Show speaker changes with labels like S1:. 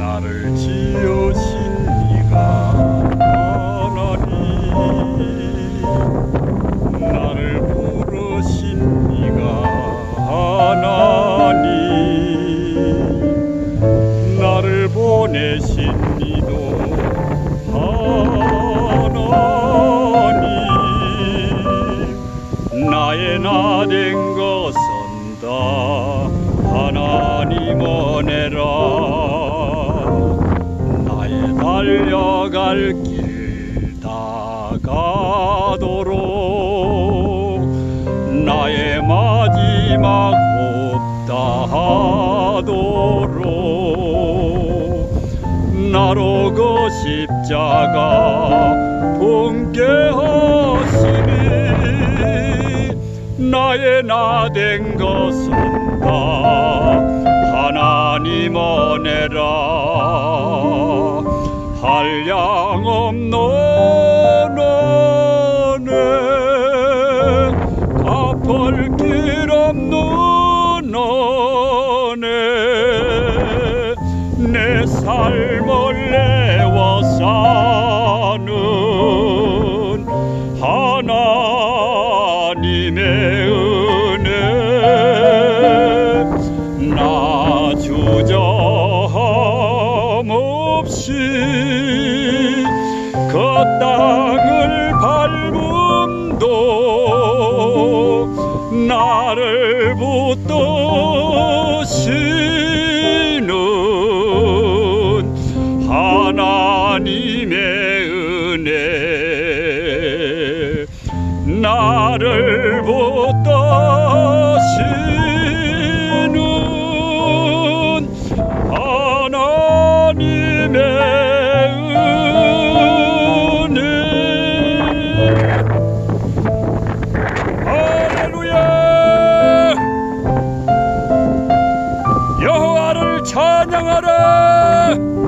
S1: 나를 지으신 이가 하나님. 나를 부르신 이가 하나님. 나를 보내신 이도 하나님. 나의 나 된 것은 다 달려갈 길 다가도록 나의 마지막 없다 하도록 나로 그 십자가 분개하시니 나의 나 된 것은 다 하나님 은혜라 한량 은혜 갚을 길 은혜. 내 삶을 내워 사는 없이 그 땅을 밟음도 나를 붙드시는 하나님의 은혜. 나를 nhân ở đây